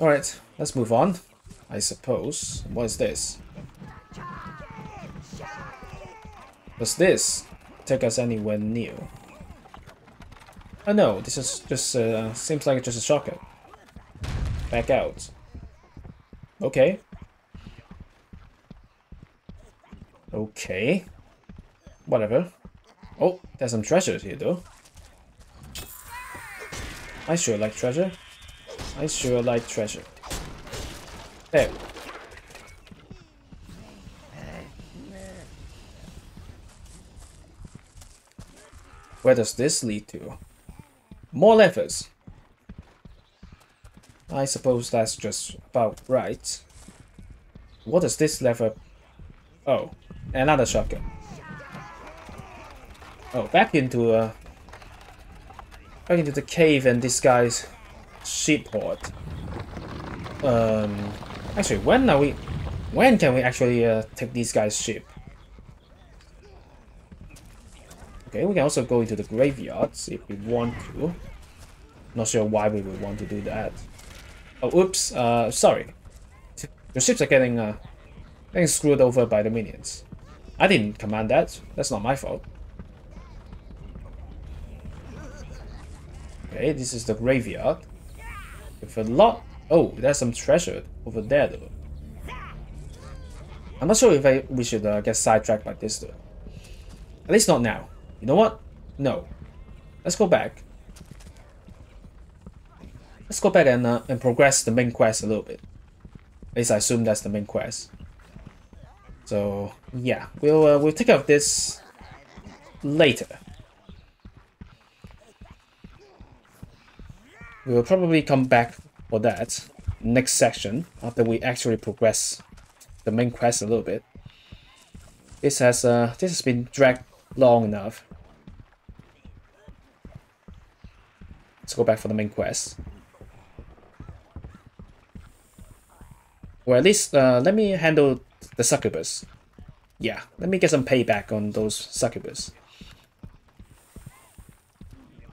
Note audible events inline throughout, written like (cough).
Alright, let's move on. I suppose. What is this? Does this take us anywhere new? Oh no, this is just, uh, seems like just a shortcut. Back out. Okay. Okay. Whatever. Oh, there's some treasures here though. I sure like treasure. I sure like treasure. There. Where does this lead to? More levers. I suppose that's just about right. What is this lever? Oh, another shotgun. Oh, back into uh, back into the cave and this sheep. Um, actually, when are we? When can we actually uh, take these guys' ship? Okay, we can also go into the graveyards if we want to. Not sure why we would want to do that. Oh, oops. Uh, sorry. Your ships are getting uh, getting screwed over by the minions. I didn't command that. That's not my fault. Okay, this is the graveyard. With a lot... Oh, there's some treasure over there, though. I'm not sure if I, we should uh, get sidetracked by this, though. At least not now. You know what? No. Let's go back. Let's go back and, uh, and progress the main quest a little bit. At least I assume that's the main quest. So, yeah. We'll, uh, we'll take care of this later. We'll probably come back for that next section after we actually progress the main quest a little bit. This has uh this has been dragged long enough. Let's go back for the main quest. Or at least uh, let me handle the succubus. Yeah, let me get some payback on those succubus.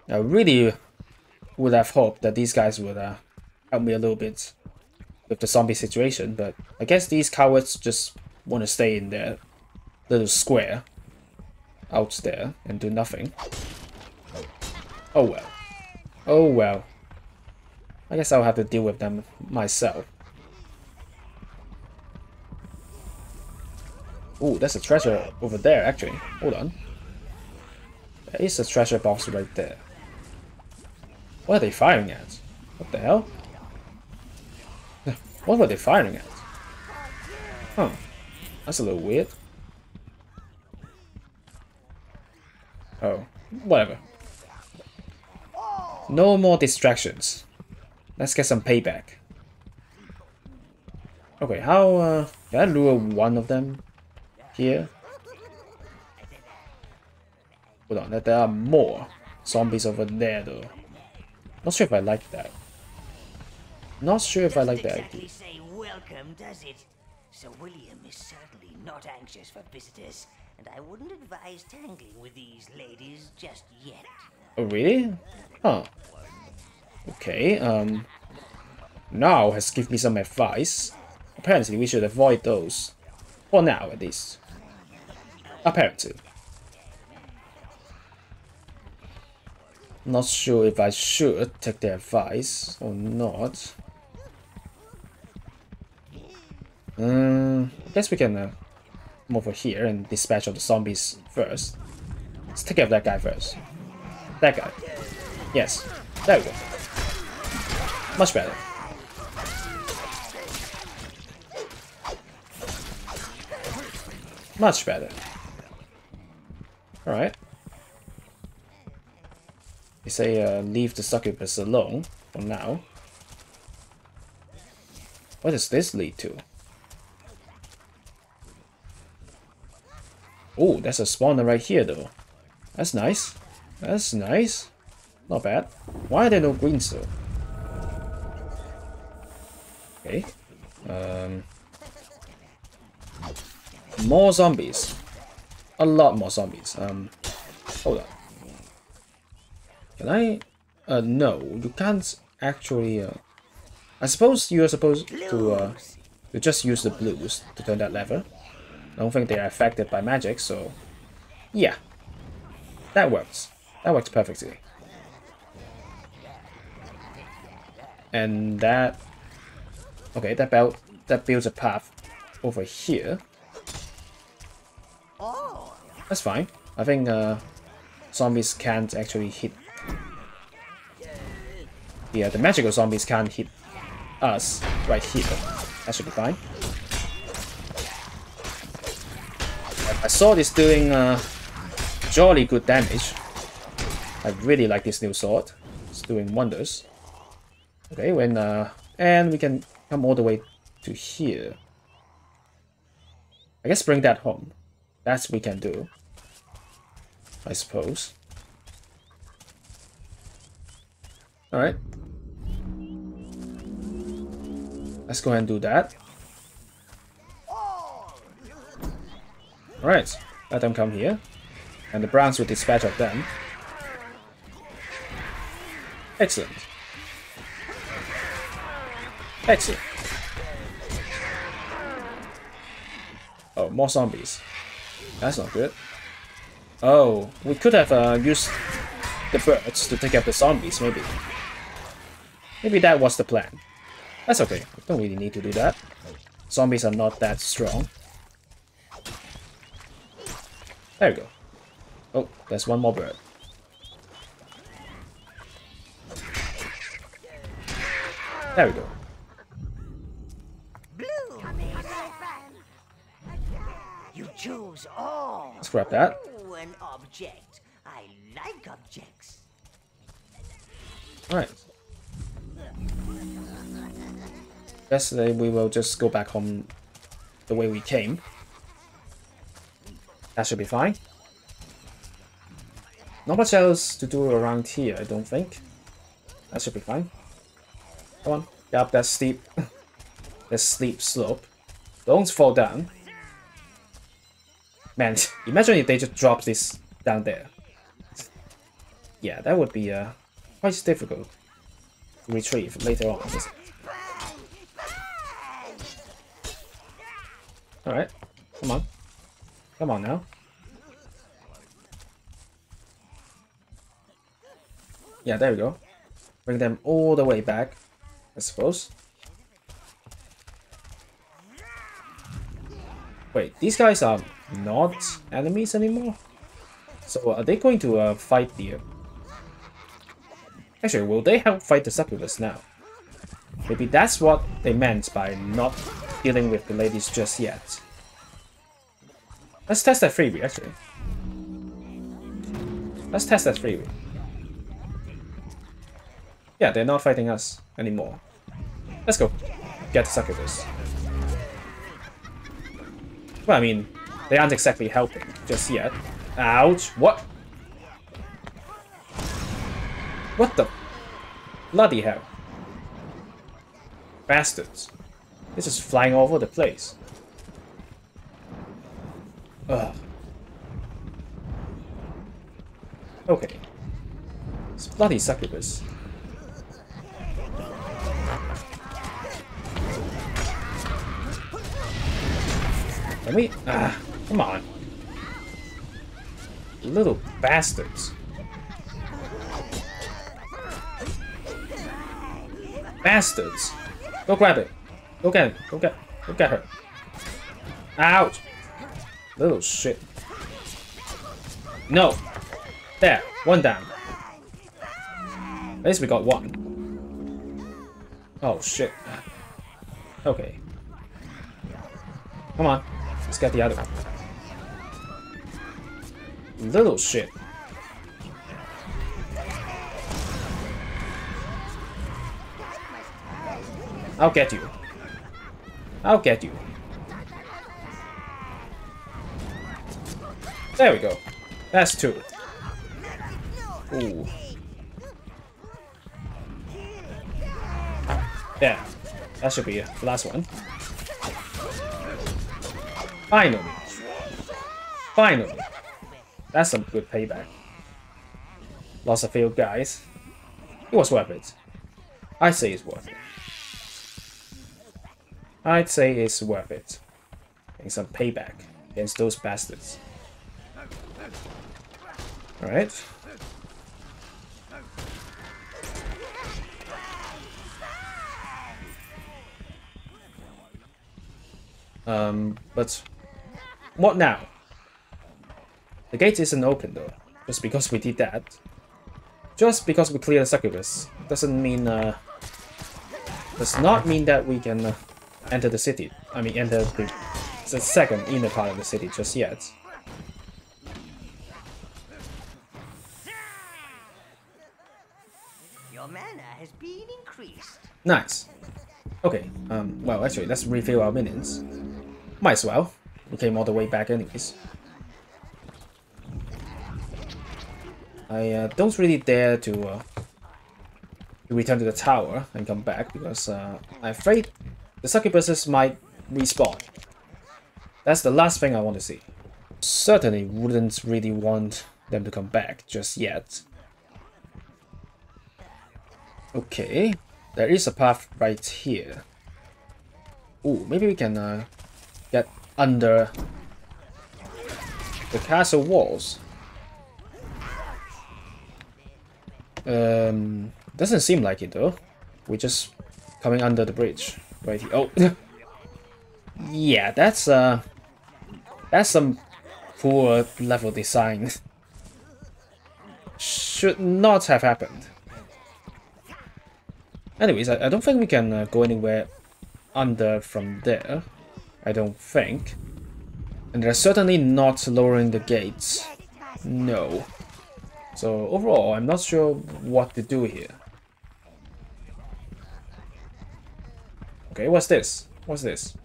I really would have hoped that these guys would uh, help me a little bit with the zombie situation, but I guess these cowards just want to stay in their little square out there and do nothing. Oh well. Oh well. I guess I'll have to deal with them myself. Oh, there's a treasure over there, actually. Hold on. There is a treasure box right there. What are they firing at? What the hell? (laughs) What were they firing at? Huh. That's a little weird. Oh, whatever. No more distractions. Let's get some payback. Okay, how, uh, can I lure one of them here? Hold on, there are more zombies over there though. Not sure if I like that. Not sure if I like that exactly say welcome, does it? Sir William is certainly not anxious for visitors, and I wouldn't advise tangling with these ladies just yet. Oh, really? Huh. Okay, um... Gnarl has given me some advice. Apparently we should avoid those. For now, at least. Apparently. Not sure if I should take their advice or not. Um, I guess we can uh, move over here and dispatch all the zombies first. Let's take care of that guy first. That guy. Yes. There we go. Much better. Much better. Alright. They say uh, leave the succubus alone for now. What does this lead to? Oh, that's a spawner right here though. That's nice. That's nice. Not bad. Why are there no greens though? Okay. Um, more zombies. A lot more zombies. Um, hold on. Can I? Uh, no, you can't actually. Uh, I suppose you are supposed to uh, just use the blues to turn that lever. I don't think they are affected by magic, so yeah, that works. That works perfectly. And that okay, that that builds a path over here. That's fine. I think uh, zombies can't actually hit. Yeah, the magical zombies can't hit us right here. That should be fine. I saw this doing uh, jolly good damage. I really like this new sword. It's doing wonders. Okay, when uh, and we can come all the way to here. I guess bring that home. That's we can do. I suppose. Alright. Let's go ahead and do that. Alright, let them come here. And the Browns will dispatch of them. Excellent. Excellent. Oh, more zombies. That's not good. Oh, we could have uh, used the birds to take out the zombies, maybe. Maybe that was the plan. That's okay. Don't really need to do that. Zombies are not that strong. There we go. Oh, there's one more bird. There we go. You choose all. Let's grab that. An object. I like objects. Alright. Guess uh, we will just go back home the way we came. That should be fine. Not much else to do around here, I don't think. That should be fine. Come on, get up that steep, (laughs) that steep slope. Don't fall down. Man, (laughs) imagine if they just drop this down there. Yeah, that would be uh, quite difficult to retrieve later on. Alright, come on. Come on now. Yeah, there we go. Bring them all the way back, I suppose. Wait, these guys are not enemies anymore? So are they going to uh, fight the... Actually, will they help fight the succubus now? Maybe that's what they meant by not dealing with the ladies just yet. Let's test that freebie, actually. Let's test that freebie. Yeah, they're not fighting us anymore. Let's go. Get succubus. Well, I mean, they aren't exactly helping just yet. Ouch! What? What the? Bloody hell. Bastards. This is flying all over the place. Ugh. Okay. It's bloody succubus. Let me... Ah, come on. Little bastards. Bastards. Go grab it. Go get it. Go get Go get her. Ouch. Little shit. No. There. One down. At least we got one. Oh, shit. Okay. Come on. Let's get the other one. Little shit. I'll get you. I'll get you. There we go. That's two. Ooh. Yeah. That should be the last one. Finally. Finally. That's some good payback. Lost a few guys. It was worth it. I say it's worth it. I'd say it's worth it. Getting some payback against those bastards. Alright. Um, but what now? The gate isn't open though, just because we did that. Just because we cleared the succubus doesn't mean uh, does not mean that we can uh, enter the city. I mean, enter the, the second inner part of the city just yet. Your mana has been increased. Nice. Okay, um, well, actually, let's refill our minions. Might as well. We came all the way back anyways. I uh, don't really dare to, uh, to return to the tower and come back because uh, I'm afraid the succubuses might respawn. That's the last thing I want to see. Certainly wouldn't really want them to come back just yet. Okay, there is a path right here. Ooh, maybe we can uh, get under the castle walls. Um, doesn't seem like it though. We're just coming under the bridge Oh, yeah, that's uh, that's some poor level design. Should not have happened. Anyways, I, I don't think we can uh, go anywhere under from there. I don't think. And they're certainly not lowering the gates. No. So overall, I'm not sure what to do here. Okay, what's this? What's this?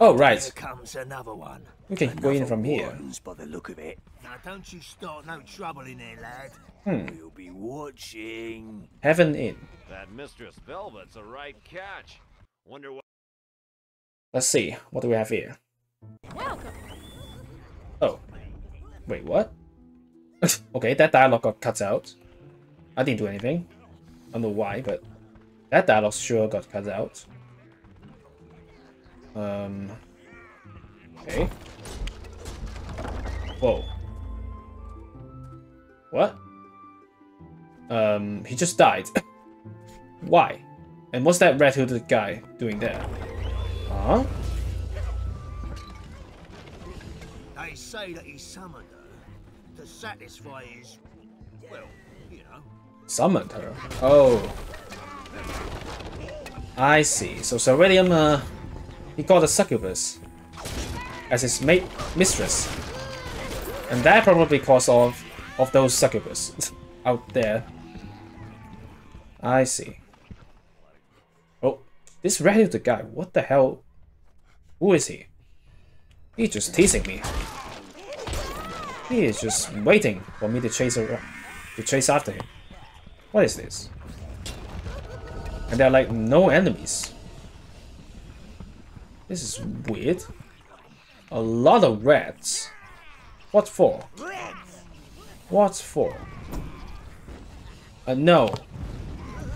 Oh, right. Here comes another one. We can go in from here. by the look of it. Now don't you start no trouble in there, lad. Hmm. We'll be watching. Heaven in. That Mistress Velvet's a right catch. Wonder what. Let's see. What do we have here? Welcome. Oh. Wait, what? (laughs) okay, that dialogue got cut out. I didn't do anything. I don't know why, but that dialogue sure got cut out. Um. Okay. Whoa. What? Um, he just died. (laughs) why? And what's that red hooded guy doing there? Huh? They say that he summoned her to satisfy his, well, you know. Summoned her. Oh. I see. So Sir William, uh, he got a succubus as his mate mistress. And that probably because of of those succubus (laughs) out there. I see. Oh, this red guy, what the hell? Who is he? He's just teasing me. He is just waiting for me to chase to chase after him. What is this? And there are like no enemies. This is weird. A lot of rats. What for? What for? Uh, no.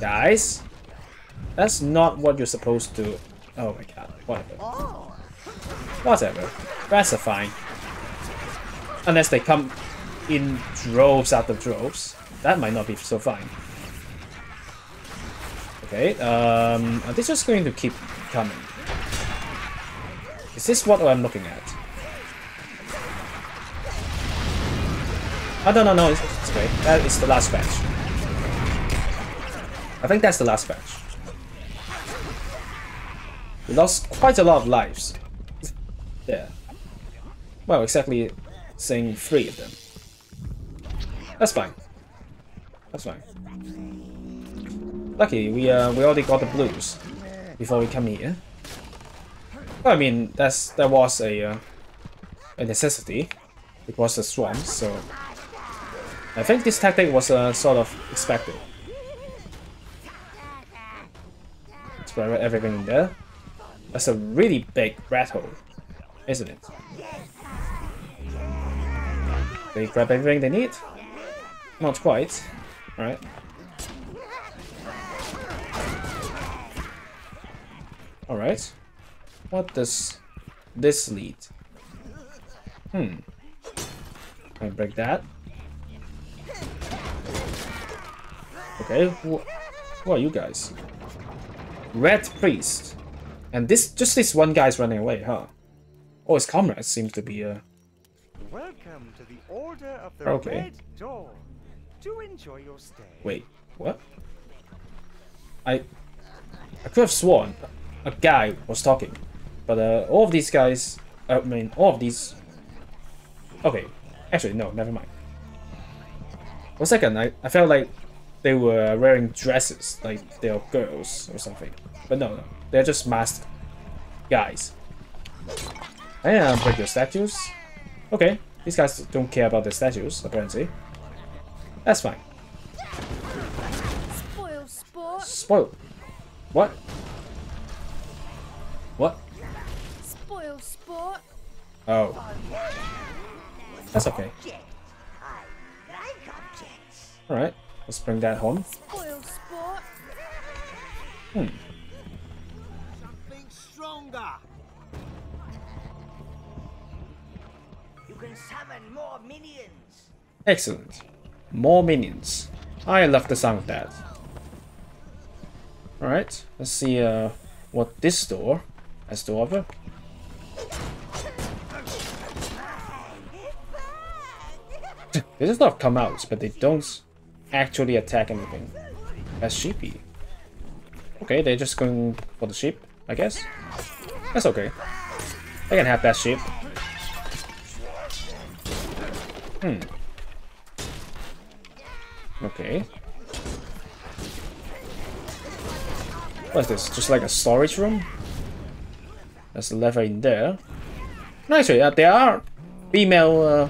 Guys? That's not what you're supposed to... Oh my god. Whatever. Whatever. Rats are fine. Unless they come in droves after droves. That might not be so fine. Okay, um, are they just going to keep coming? Is this what I'm looking at? Oh, no, no, no, it's, it's okay. That is the last batch. I think that's the last batch. We lost quite a lot of lives. yeah. Well, exactly saying three of them. That's fine. That's fine. Lucky we uh we already got the blues before we come here. Well, I mean that's that was a uh, a necessity because the swamps. So I think this tactic was uh, sort of expected. Spread everything in there. That's a really big rat hole, isn't it? They grab everything they need? Not quite. Alright. Alright. What does this lead? Hmm. Can I break that? Okay, who, who are you guys? Red Priest. And this, just this one guy's running away, huh? Oh, his comrades seems to be, uh... Welcome to the Order of the Okay. Red Door. Do enjoy your stay. Wait, what? I... I could have sworn a guy was talking. But, uh, all of these guys... I mean, all of these... Okay. Actually, no, never mind. A second, I, I felt like they were wearing dresses, like they are girls or something. But no, no, they're just masked guys. And break your statues. Okay, these guys don't care about the statues, apparently. That's fine. Spoil sport. Spoil. What? What? Spoil sport. Oh. That's okay. Object. I like objects. Alright, let's bring that home. Spoil sport. Something stronger. You can summon more minions. Excellent. More minions. I love the sound of that. Alright, let's see uh, what this door has to offer. they just not come out, but they don't actually attack anything. That's sheepy. Okay, they're just going for the sheep, I guess. That's okay. They can have that sheep. Hmm. Okay. What is this? Just like a storage room? There's a lever in there. No, actually, uh, there are female, uh,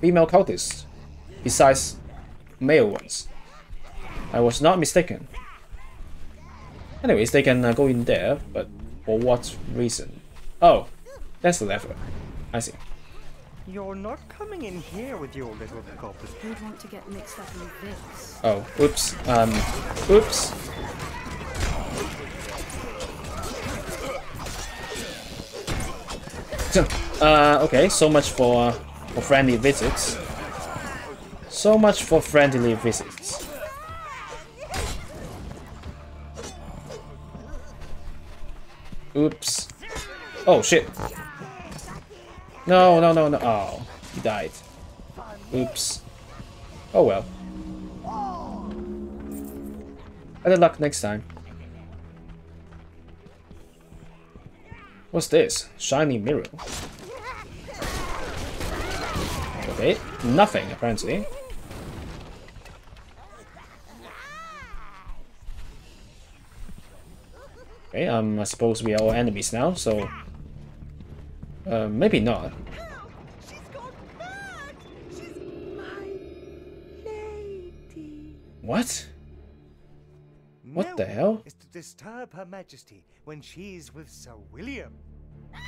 female cultists besides male ones. I was not mistaken. Anyways, they can uh, go in there, but for what reason? Oh, that's the lever. I see. You're not coming in here with your little copper. Who'd want to get mixed up in this? Oh, oops. Um, oops. (laughs) uh, okay, so much for, for friendly visits. So much for friendly visits. Oops. Oh, shit. No, no, no, no. Oh, he died. Oops. Oh well. Better luck next time. What's this? Shiny mirror. Okay, nothing apparently. Okay, um, I suppose we are all enemies now, so... Uh, maybe not. What? What no the hell? is to disturb Her Majesty when she's with Sir William. (laughs)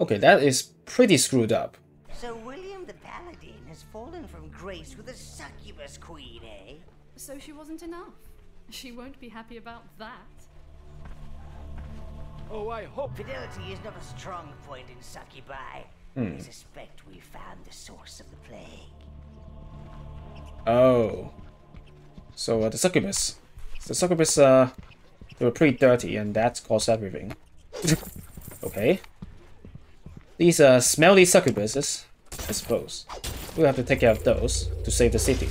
Okay, that is pretty screwed up. So William the Paladin has fallen from grace with a succubus queen, eh? So she wasn't enough. She won't be happy about that. Oh, I hope Fidelity is not a strong point in succubi. I suspect we found the source of the plague. Oh. So uh, the succubus. The succubus, uh, they were pretty dirty, and that caused everything. (laughs) okay. These uh, smelly succubuses, I suppose. We'll have to take care of those to save the city.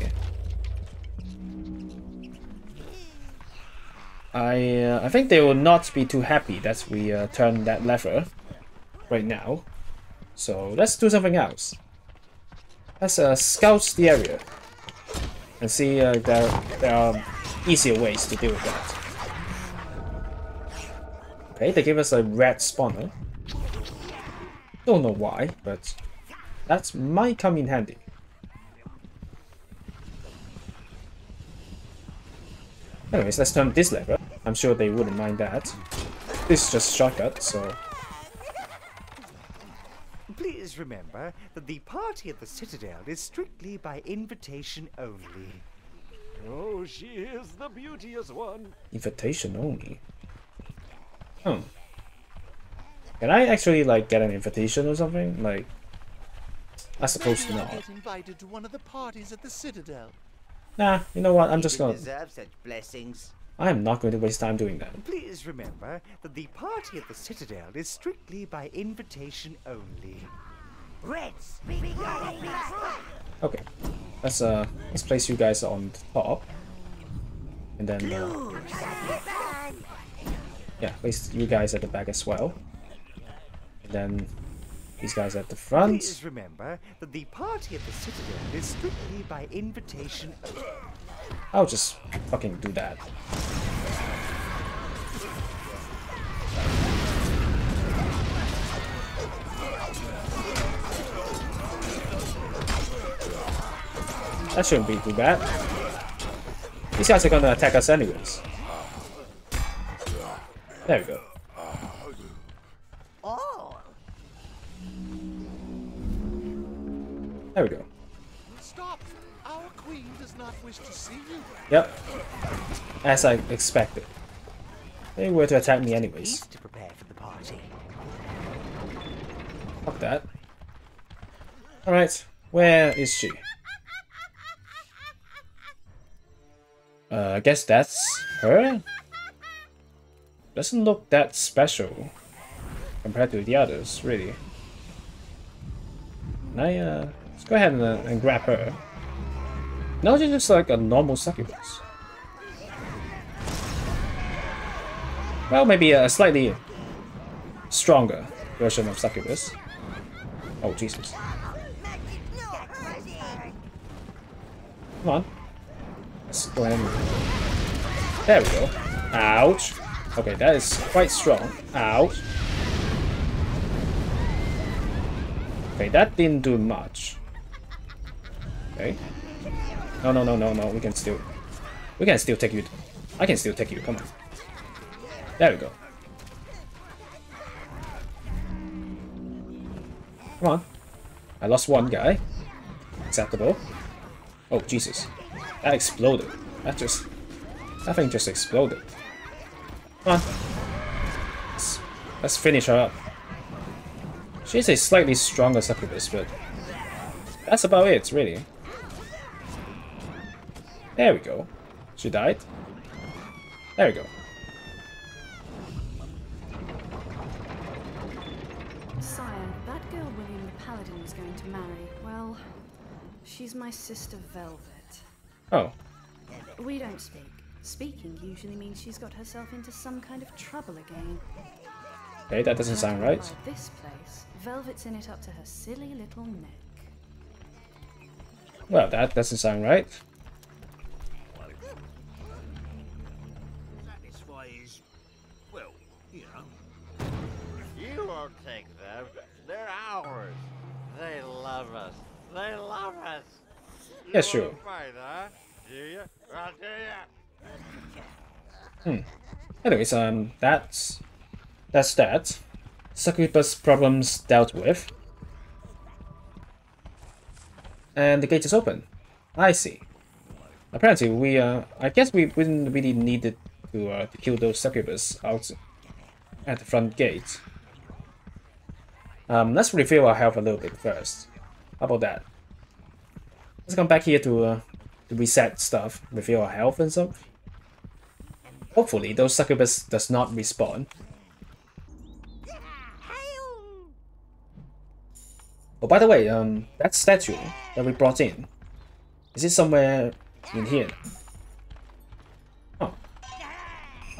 I uh, I think they will not be too happy that we uh, turn that lever right now. So let's do something else. Let's uh, scout the area and see uh, there there are easier ways to deal with that. Okay, they gave us a red spawner. Don't know why, but that might come in handy. Anyways, let's turn this lever. I'm sure they wouldn't mind that. This is just shortcut, so Please remember that the party at the Citadel is strictly by invitation only. Oh, she is the beauteous one. invitation only. Oh. Can I actually like get an invitation or something? Like, I suppose Maybe not. get invited to one of the parties at the Citadel. Nah, you know what? I'm just gonna. deserve such blessings. I am not going to waste time doing that. Please remember that the party at the Citadel is strictly by invitation only. Reds, be Okay, let's uh, let's place you guys on top, and then uh, yeah, place you guys at the back as well, and then these guys at the front. Please remember that the party at the Citadel is strictly by invitation. I'll just fucking do that. That shouldn't be too bad. These guys are gonna attack us anyways. There we go. Oh, There we go. Stop! Our queen does not wish to see you. Yep. As I expected. They were to attack me anyways. to prepare for the party. Fuck that. Alright, where is she? Uh, I guess that's her? Doesn't look that special compared to the others, really. Can I, uh, let's go ahead and, uh, and grab her. No, she's just like a normal succubus. Well, maybe a slightly stronger version of succubus. Oh, Jesus. Come on. Let's go ahead and... There we go. Ouch. Okay, that is quite strong. Ouch. Okay, that didn't do much. Okay. No, no, no, no, no. We can still... We can still take you. I can still take you. Come on. There we go. Come on. I lost one guy. Acceptable. Oh, Jesus. That exploded. That just... That thing just exploded. Come on. Let's, let's finish her up. She's a slightly stronger succubus, but... That's about it, really. There we go. She died. There we go. Sire, that girl William the Paladin was going to marry, well, she's my sister Velvet. Oh, We don't speak. Speaking usually means she's got herself into some kind of trouble again. okay, that doesn't sound right. This place, Velvet's in it up to her silly little neck. Well, that doesn't sound right. Satisfy his, well, you know. You won't take them. They're ours. They love us. They love us. You Yeah, sure. wanna Fight, huh? Do you? I'll do ya. Anyways, um, that's that's that. Succubus problems dealt with, and the gate is open. I see. Apparently, we uh, I guess we wouldn't really needed to uh, to kill those succubus out at the front gate. Um, let's refill our health a little bit first. How about that? Let's come back here to uh, to reset stuff, refill our health and stuff. Hopefully, those succubus does not respawn. Oh, by the way, um, that statue that we brought in, is it somewhere in here? Oh,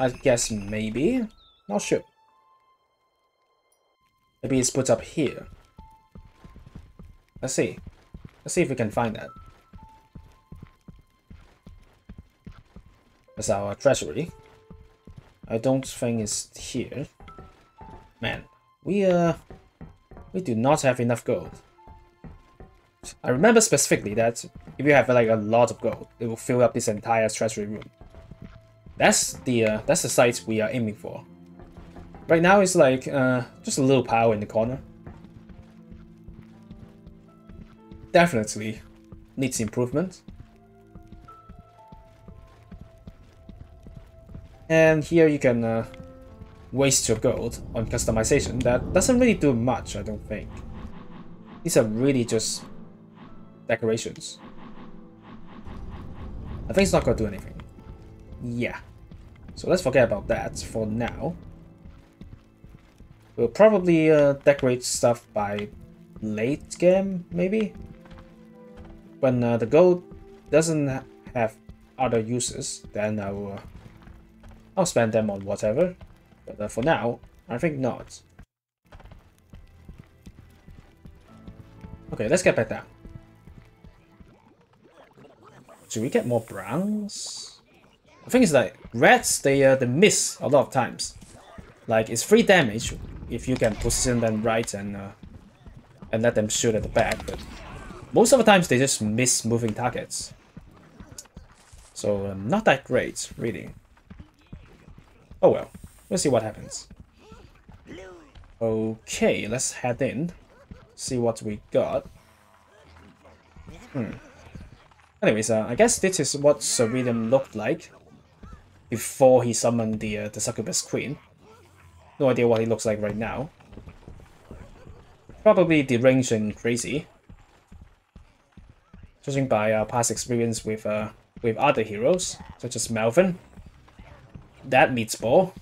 I guess maybe. Not sure. Maybe it's put up here. Let's see. Let's see if we can find that. That's our treasury. I don't think it's here. Man, we uh we do not have enough gold. I remember specifically that if you have like a lot of gold, it will fill up this entire treasury room. That's the uh, that's the site we are aiming for. Right now it's like uh, just a little pile in the corner. Definitely needs improvement. And here you can uh, waste your gold on customization that doesn't really do much, I don't think. These are really just decorations. I think it's not gonna do anything. Yeah. So let's forget about that for now. We'll probably uh, decorate stuff by late game, maybe? When uh, the gold doesn't have other uses, then I will, uh, I'll spend them on whatever. But uh, for now, I think not. Okay, let's get back down. Should we get more browns? The thing is like reds, they uh, they miss a lot of times. Like it's free damage if you can position them right and uh, and let them shoot at the back, but most of the times they just miss moving targets. So um, not that great, really. Oh well, we'll see what happens. Okay, let's head in, see what we got. Hmm. Anyways, uh, I guess this is what William looked like before he summoned the uh, the succubus queen. No idea what he looks like right now. Probably deranged and crazy. Judging by our past experience with uh, with other heroes, such as Melvin. That meatball.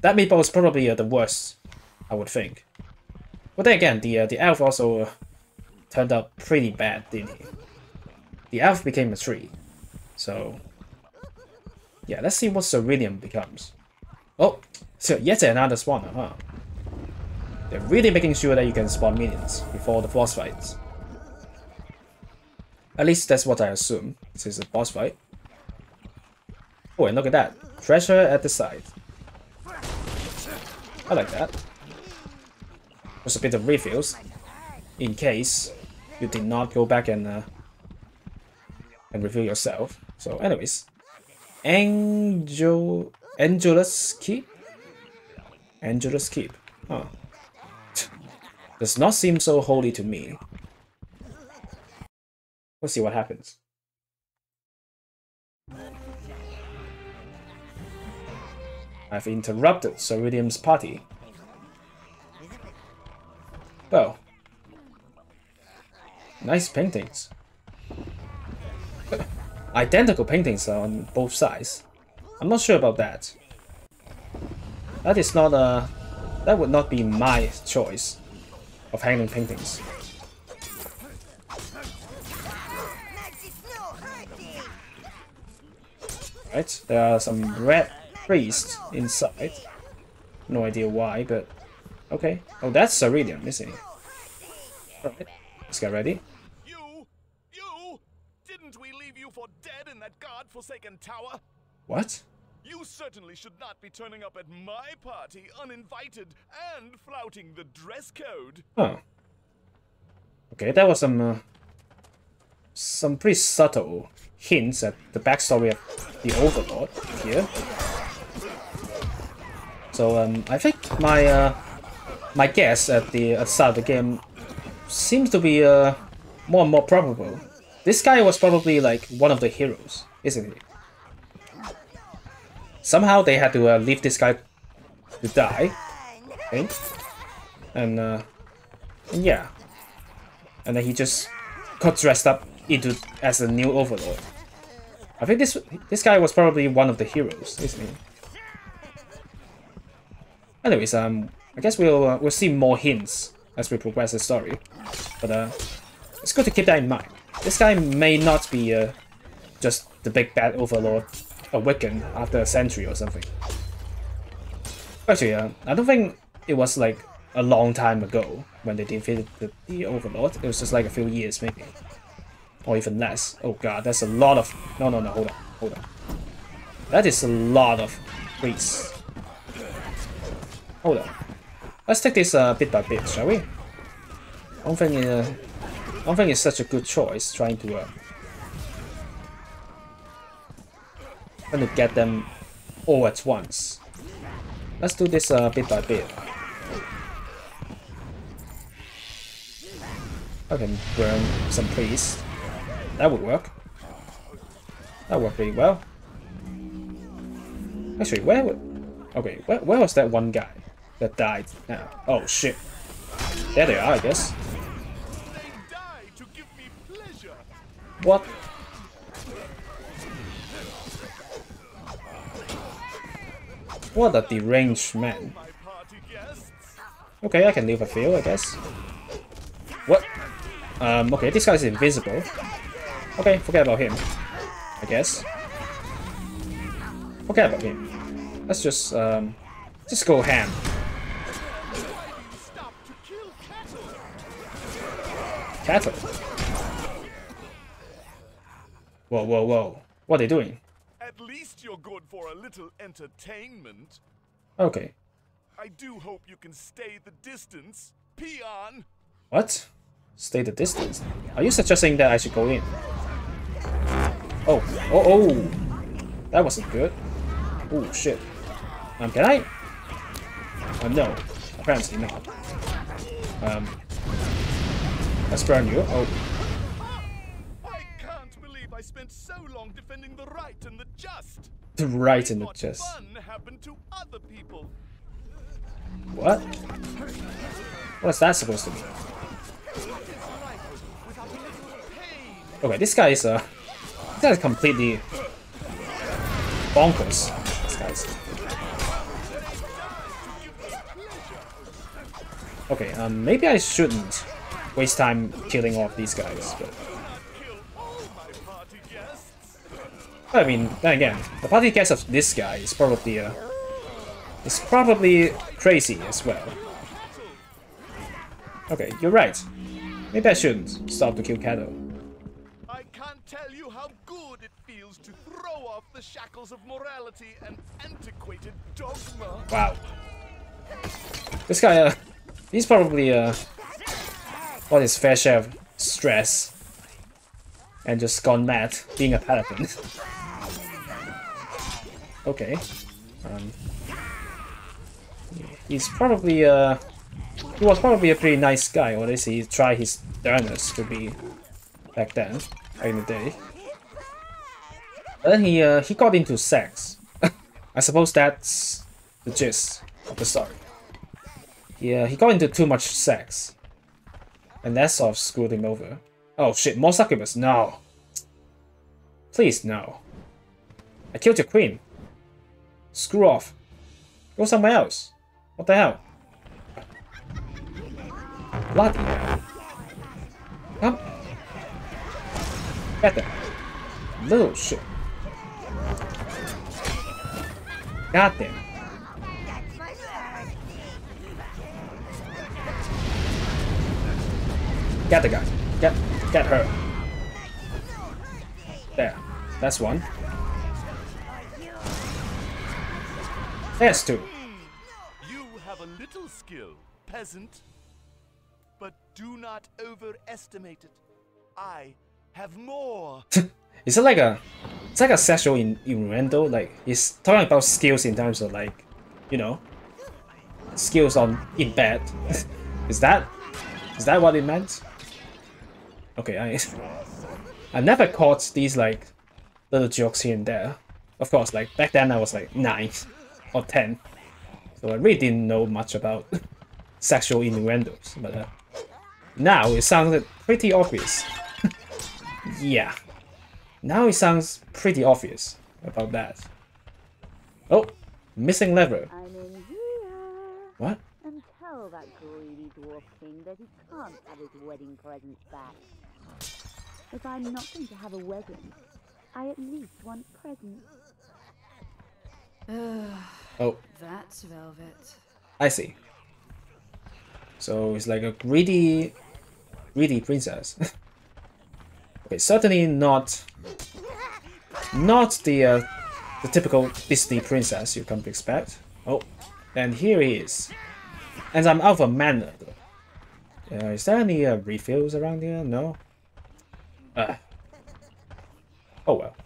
that meatball is probably uh, the worst, I would think. But then again, the uh, the elf also uh, turned out pretty bad, didn't he? The elf became a tree. So, yeah, let's see what Sir becomes. Oh, so yet another spawner, huh? They're really making sure that you can spawn minions before the boss fights. At least that's what I assume. This is a boss fight. Oh, and look at that. Treasure at the side. I like that. Just a bit of refills. In case you did not go back and uh, and reveal yourself. So anyways. Angel Angelus Keep? Angelus Keep. Huh. Does not seem so holy to me. We'll see what happens. I've interrupted Sir William's party. Well, nice paintings. (laughs) Identical paintings on both sides. I'm not sure about that. That is not a... That would not be my choice of hanging paintings. Right, there are some red priests inside. No idea why, but okay. Oh, that's Ceridian, isn't it? Alright, let's get ready. You, you, didn't we leave you for dead in that god-forsaken tower? What? You certainly should not be turning up at my party uninvited and flouting the dress code. Oh. Okay, that was some uh, some pretty subtle hints at the backstory of the Overlord here. So um, I think my uh, my guess at the, at the start of the game seems to be uh, more and more probable. This guy was probably like one of the heroes, isn't he? Somehow they had to uh, leave this guy to die. Okay. And, uh, and yeah. And then he just got dressed up into as a new overlord. I think this this guy was probably one of the heroes, isn't he? Anyways, um, I guess we'll uh, we'll see more hints as we progress the story, but uh, it's good to keep that in mind. This guy may not be uh, just the big bad overlord awakened after a century or something. Actually, uh, I don't think it was like a long time ago when they defeated the, the Overlord. It was just like a few years maybe. Or even less. Oh god, that's a lot of... No, no, no, hold on, hold on. That is a lot of priests. Hold on. Let's take this uh, bit by bit, shall we? I don't think, uh, I don't think it's such a good choice trying to uh, trying to get them all at once. Let's do this uh, bit by bit. I can burn some priests. That would work. That worked pretty well. Actually, where. Okay, where, where was that one guy that died now? Oh, shit. There they are, I guess. What? What a deranged man. Okay, I can leave a few, I guess. What? Um, okay, this guy's invisible. Okay, forget about him. I guess. Forget about him. Let's just, um, just go ham. Cattle. Whoa, whoa, whoa. What are they doing? At least you're good for a little entertainment. Okay. I do hope you can stay the distance, peon. What? Stay the distance. Are you suggesting that I should go in? Oh, oh, oh! That wasn't good. Oh, shit. Um, can I? Uh, no. Apparently not. Um, let's burn you. Oh, I can't believe I spent so long defending the right and the just. the right in the What chest. to other people? What? What's that supposed to mean? Okay, this guy is uh, this guy is completely bonkers. This guy's. Okay, um, maybe I shouldn't waste time killing off these guys. But Kill all my party guests. I mean, then again, the party guess of this guy is probably uh, is probably crazy as well. Okay, you're right. Maybe I shouldn't stop to kill cattle. I can't tell you how good it feels to throw off the shackles of morality and antiquated dogma. Wow. This guy, uh, he's probably, uh, got his fair share of stress. And just gone mad being a paladin. (laughs) okay. Um, he's probably, uh, he was probably a pretty nice guy, or at least he tried his darnest to be back then, back in the day. But then he, uh, he got into sex. (laughs) I suppose that's the gist of the story. Yeah, he got into too much sex. And that sort of screwed him over. Oh shit, more succubus, no. Please, no. I killed your queen. Screw off. Go somewhere else. What the hell? Bloody hell. Come. Get them. Little shit. God Get the guy. Get get her. There. That's one. There's two. You have a little skill, peasant. But do not overestimate it. I have more. (laughs) Is it like a it's like a sexual in innuendo? Like he's talking about skills in terms of like, you know, skills on in bed. (laughs) is that is that what it meant? Okay, I I never caught these like little jokes here and there. Of course, like back then I was like nine or ten, so I really didn't know much about (laughs) sexual innuendos. But uh, now it sounded pretty obvious. (laughs) yeah. Now it sounds pretty obvious about that. Oh, missing lever. I'm in here. What? And tell that greedy dwarf king that he can't have his wedding presents back. If I'm not going to have a wedding, I at least want presents. Oh, That's velvet. I see. So it's like a greedy, greedy princess. (laughs) okay, certainly not, not the uh, the typical Disney princess you come to expect. Oh, and here he is. And I'm out of mana. Uh, is there any uh, refills around here? No. Ah. Oh well.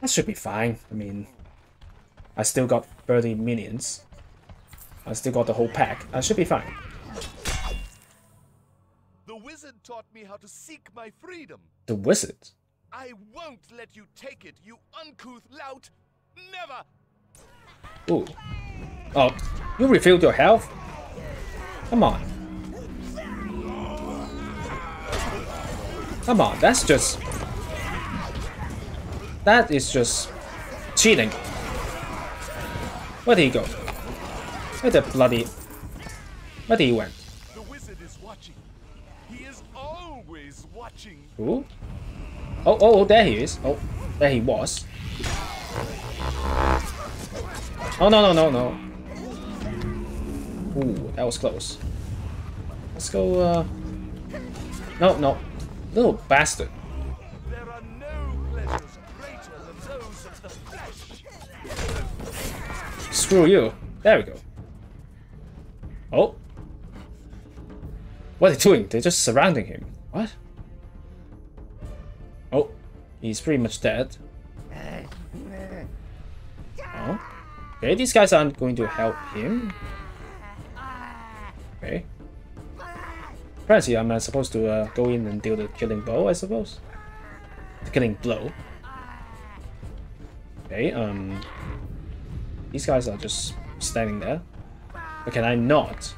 That should be fine. I mean, I still got 30 minions. I still got the whole pack. I should be fine. The wizard taught me how to seek my freedom. The wizard. I won't let you take it, you uncouth lout. Never! Ooh. Oh, you refilled your health? Come on. Come on, that's just... That is just cheating. Where did he go? Where the bloody... Where did he went? The wizard is watching. He is always watching. Who? Oh, oh, oh, there he is. Oh, there he was. Oh, no, no, no, no. Ooh, that was close. Let's go, uh... No, no. Little bastard. No pleasures greater than those of the flesh. Screw you. There we go. Oh. What are they doing? They're just surrounding him. What? Oh. He's pretty much dead. Oh. Okay, these guys aren't going to help him. Okay. Apparently, I'm uh, supposed to uh, go in and deal the killing blow, I suppose. The killing blow. Okay, um... These guys are just standing there. But can I not?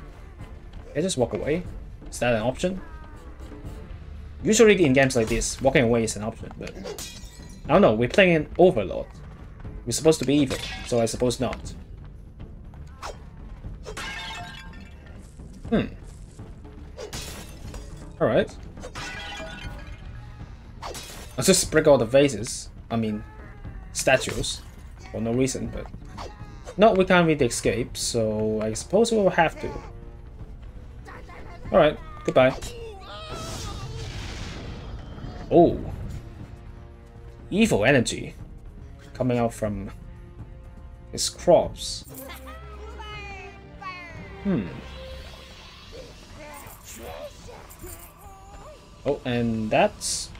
I just walk away? Is that an option? Usually in games like this, walking away is an option, but... I don't know, we're playing an Overlord. We're supposed to be evil, so I suppose not. Hmm. Alright. I'll just break all the vases. I mean, statues. For no reason, but... No, we can't really escape, so I suppose we'll have to. Alright, goodbye. Oh. Evil energy. Coming out from his crops. Hmm. Oh, and that's...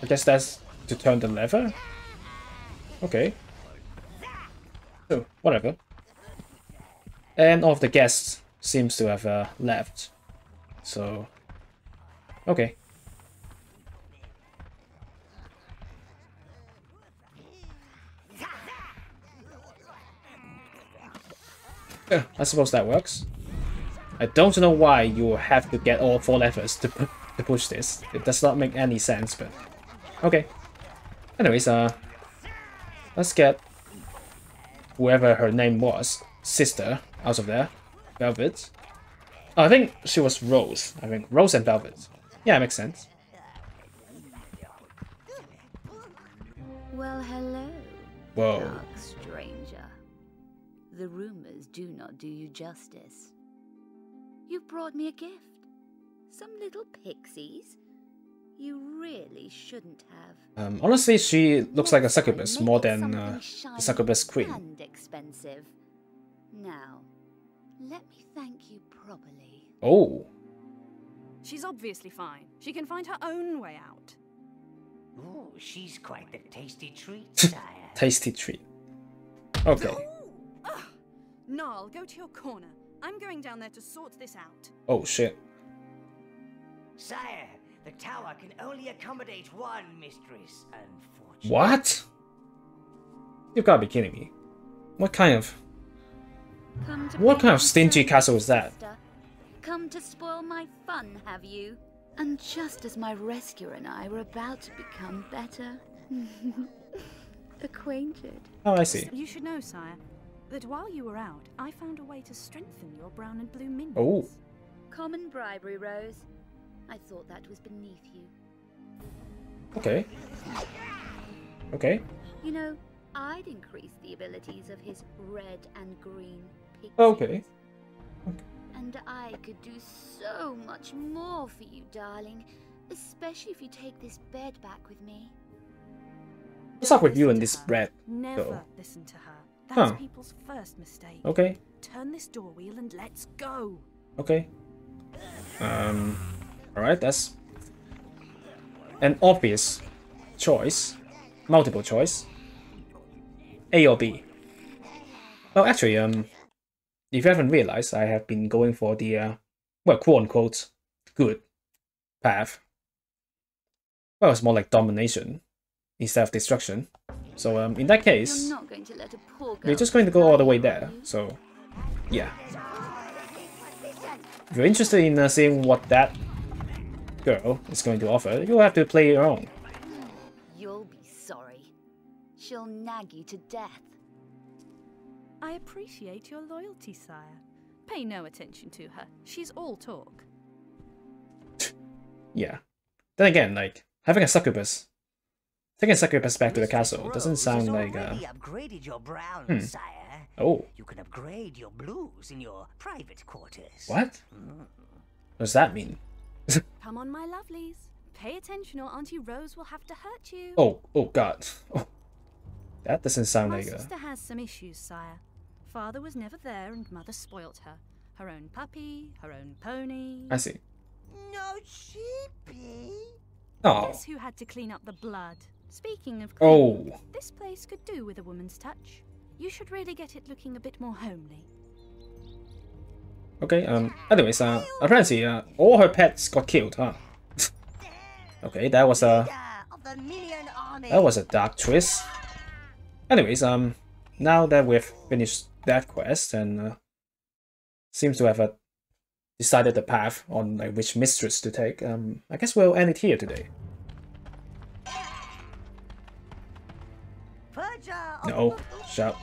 I guess that's to turn the lever? Okay. So, whatever. And all of the guests seems to have uh, left. So, okay. Yeah, I suppose that works. I don't know why you have to get all four levers to, pu to push this. It does not make any sense, but... Okay. Anyways, uh... Let's get whoever her name was, sister, out of there. Velvet. Oh, I think she was Rose. I think Rose and Velvet. Yeah, makes sense. Well, hello, Whoa. dark stranger. The rumors do not do you justice. You've brought me a gift. Some little pixies. You really shouldn't have. Um, honestly, she looks like a succubus more than something uh, the succubus queen. And expensive. Now, let me thank you properly. Oh. She's obviously fine. She can find her own way out. Ooh, she's quite the tasty treat, (laughs) sire. Tasty treat. Okay. Ugh. Gnarl, go to your corner. I'm going down there to sort this out. Oh shit. Sire, the tower can only accommodate one mistress, unfortunately. What? You've gotta be kidding me. What kind of... What kind of my stingy service, castle is that? Come to spoil my fun, have you? And just as my rescuer and I were about to become better (laughs) acquainted. Oh, I see. You should know, sire, that while you were out, I found a way to strengthen your brown and blue minions. Oh. Common bribery, Rose. I thought that was beneath you. Okay. Okay. You know, I'd increase the abilities of his red and green pixies. Okay. okay. And I could do so much more for you, darling. Especially if you take this bed back with me. What's up with you and this her. bread? Never girl? listen to her. That's Huh. people's first mistake. Okay. Turn this door wheel and let's go. Okay. Um. Alright, that's an obvious choice. Multiple choice. A or B. Well, actually, um, if you haven't realized, I have been going for the, uh, well, quote unquote, good path. Well, it's more like domination instead of destruction. So um, in that case, You're not going to let a poor girl we're just going to go all the way there. So, yeah. If you're interested in uh, seeing what that girl is going to offer, you'll have to play your own. You'll be sorry. She'll nag you to death. I appreciate your loyalty, sire. Pay no attention to her. She's all talk. (laughs) Yeah. Then again, like, having a succubus, taking a succubus back to the castle doesn't sound like, uh, upgraded your brown, Hmm. sire. oh, You can upgrade your blues in your private quarters. what? What does that mean? (laughs) Come on, my lovelies. Pay attention or Auntie Rose will have to hurt you. Oh, oh god. (laughs) Oh. That doesn't sound My like a... sister has some issues, sire. Father was never there and mother spoilt her. Her own puppy, her own pony. I see. No sheepy. Oh, Guess who had to clean up the blood? Speaking of Oh. this place could do with a woman's touch. You should really get it looking a bit more homely. okay, um, anyways, uh, apparently, uh, all her pets got killed, huh? (laughs) okay, that was a... Leader of the Million Army. That was a dark twist. Anyways, um, now that we've finished that quest and uh, seems to have uh, decided the path on like which mistress to take, um, I guess we'll end it here today. No, shut.